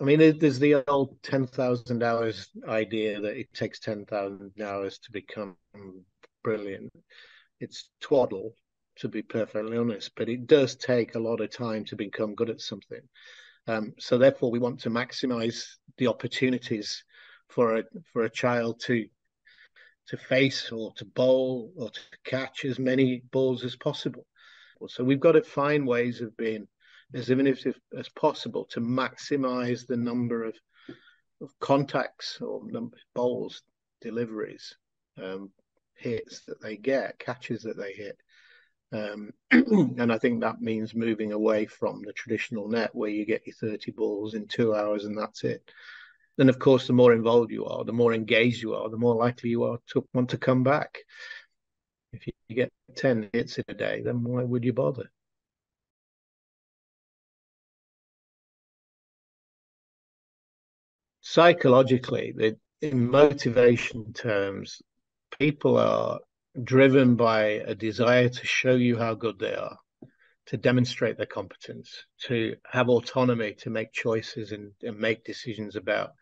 I mean, there's the old 10,000 hours idea that it takes 10,000 hours to become brilliant. It's twaddle, to be perfectly honest, but it does take a lot of time to become good at something. Um, so therefore, we want to maximize the opportunities for a for a child to to face or to bowl or to catch as many balls as possible. So we've got to find ways of being as innovative as possible to maximize the number of, of contacts or number, deliveries, um, hits that they get, catches that they hit. Um, and I think that means moving away from the traditional net where you get your 30 balls in two hours and that's it. Then, of course, the more involved you are, the more engaged you are, the more likely you are to want to come back. If you get 10 hits in a day, then why would you bother? Psychologically, in motivation terms, people are driven by a desire to show you how good they are, to demonstrate their competence, to have autonomy to make choices and, and make decisions about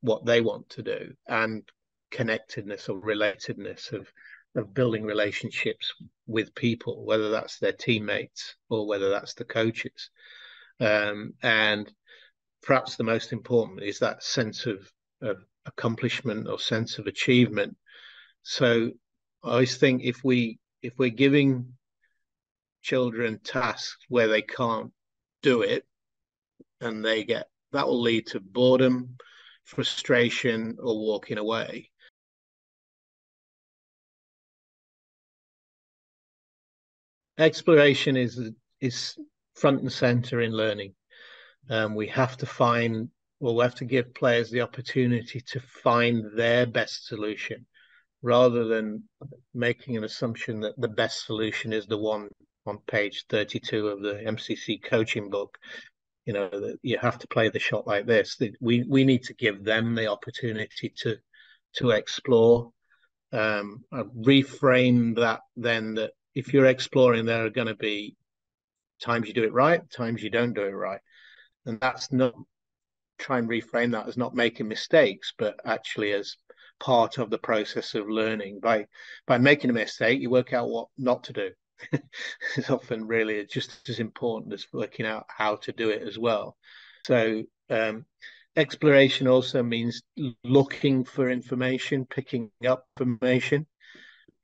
what they want to do, and connectedness or relatedness of of building relationships with people, whether that's their teammates or whether that's the coaches. Um, and perhaps the most important is that sense of, of accomplishment or sense of achievement. So I always think if we if we're giving children tasks where they can't do it and they get that will lead to boredom, frustration, or walking away. Exploration is is front and center in learning. Um, we have to find well, we have to give players the opportunity to find their best solution rather than making an assumption that the best solution is the one on page 32 of the MCC coaching book. You know, that you have to play the shot like this. We we need to give them the opportunity to to explore. Um, reframe that then that if you're exploring, there are going to be times you do it right, times you don't do it right, and that's not try and reframe that as not making mistakes, but actually as part of the process of learning. By by making a mistake, you work out what not to do. it's often really just as important as working out how to do it as well. So um, exploration also means looking for information, picking up information.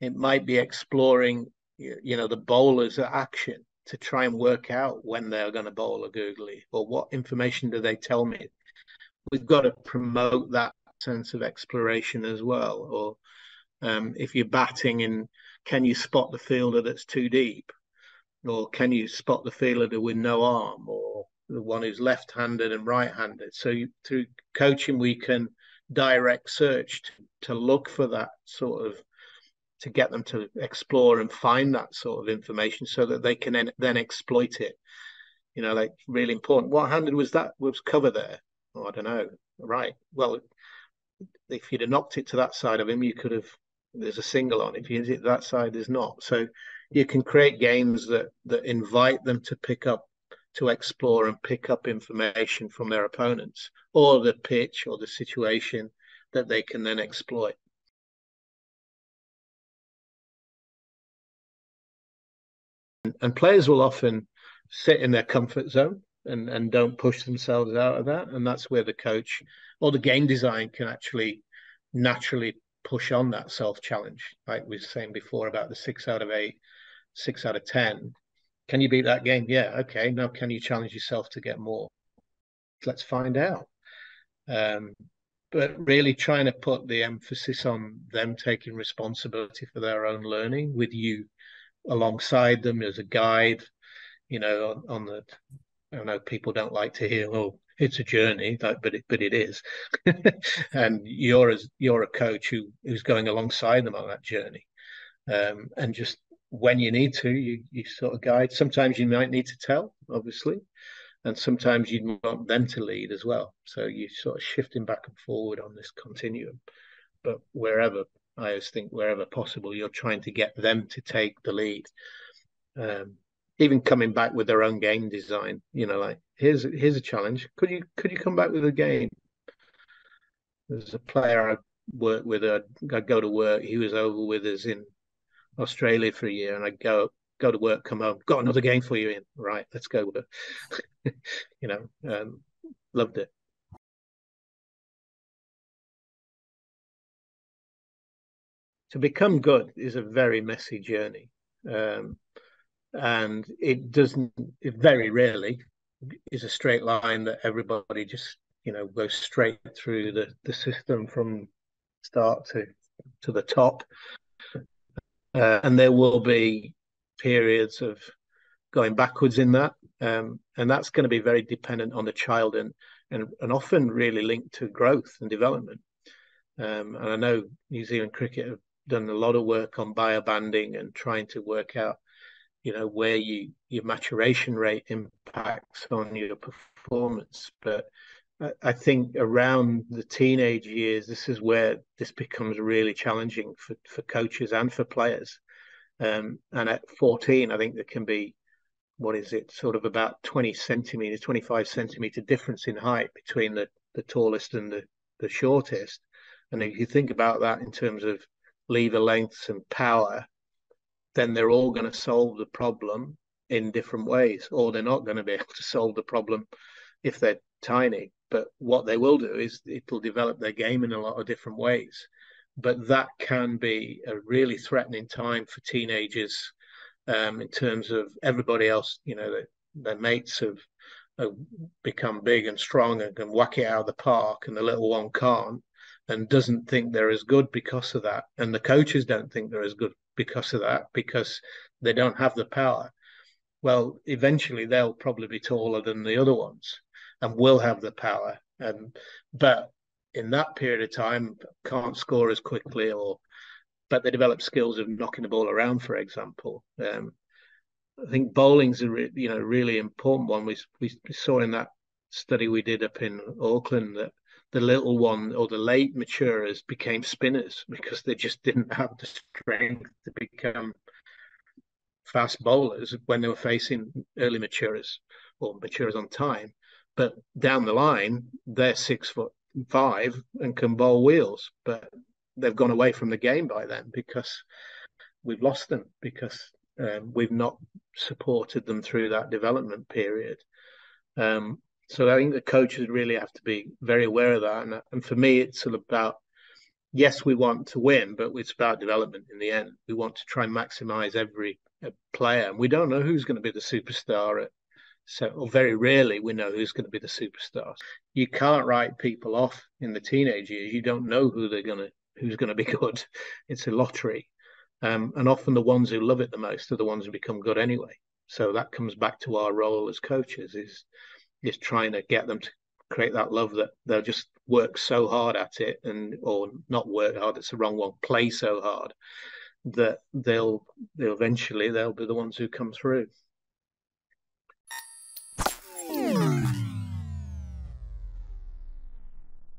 It might be exploring, you know, the bowler's action to try and work out when they're going to bowl a googly or what information do they tell me. We've got to promote that sense of exploration as well. Or um, if you're batting and can you spot the fielder that's too deep? Or can you spot the fielder with no arm or the one who's left handed and right handed? So you, through coaching, we can direct search to, to look for that sort of to get them to explore and find that sort of information so that they can then, then exploit it. You know, like really important. What handed was that was cover there? Oh, I don't know. Right. Well, if you'd have knocked it to that side of him, you could have. There's a single on. If you hit it that side, there's not. So you can create games that that invite them to pick up, to explore and pick up information from their opponents or the pitch or the situation that they can then exploit. And players will often sit in their comfort zone and, and don't push themselves out of that. And that's where the coach or the game design can actually naturally push on that self challenge. Like we were saying before about the six out of eight, six out of 10. Can you beat that game? Yeah. Okay. Now, can you challenge yourself to get more? Let's find out. Um, but really trying to put the emphasis on them taking responsibility for their own learning with you alongside them as a guide, you know, on, on the I know people don't like to hear, oh, it's a journey, but it, but it is. and you're as you're a coach who who's going alongside them on that journey, um, and just when you need to, you you sort of guide. Sometimes you might need to tell, obviously, and sometimes you want them to lead as well. So you're sort of shifting back and forward on this continuum. But wherever I always think wherever possible, you're trying to get them to take the lead. Um, even coming back with their own game design. You know, like here's here's a challenge. Could you could you come back with a game? There's a player I work with. I I go to work. He was over with us in Australia for a year, and I go go to work, come home, got another game for you in. Right, let's go. With it. you know, um, loved it. To become good is a very messy journey. Um, and it doesn't it very rarely is a straight line that everybody just you know goes straight through the the system from start to to the top uh, and there will be periods of going backwards in that um, and that's going to be very dependent on the child and and, and often really linked to growth and development um, and i know new zealand cricket have done a lot of work on biobanding and trying to work out you know where you your maturation rate impacts on your performance. But I, think around the teenage years this is where this becomes really challenging for, for coaches and for players. Um, and at 14 i think there can be what is it sort of about 20 centimeters 25 centimeter difference in height between the the tallest and the the shortest. And if you think about that in terms of lever lengths and power then they're all going to solve the problem in different ways, or they're not going to be able to solve the problem if they're tiny. But what they will do is it'll develop their game in a lot of different ways. But that can be a really threatening time for teenagers um, in terms of everybody else, you know, their mates have, have become big and strong and can whack it out of the park, and the little one can't and doesn't think they're as good because of that. And the coaches don't think they're as good because of that, because they don't have the power. Well, eventually they'll probably be taller than the other ones and will have the power. And but in that period of time, can't score as quickly, or but they develop skills of knocking the ball around, for example. Um, I think bowling's a re, you know really important one. We we saw in that study we did up in Auckland that the little one or the late maturers became spinners because they just didn't have the strength to become fast bowlers when they were facing early maturers or maturers on time. But down the line, they're six foot five and can bowl wheels, but they've gone away from the game by then because we've lost them because um, we've not supported them through that development period. Um, so I think the coaches really have to be very aware of that. And, and for me, it's all about yes, we want to win, but it's about development in the end. We want to try and maximize every uh, player. And we don't know who's going to be the superstar at so or very rarely we know who's going to be the superstar. You can't write people off in the teenage years. You don't know who they're going to who's going to be good. It's a lottery. Um, and often the ones who love it the most are the ones who become good anyway. So that comes back to our role as coaches is is trying to get them to create that love that they'll just work so hard at it and or not work hard it's the wrong one play so hard that they'll they'll eventually they'll be the ones who come through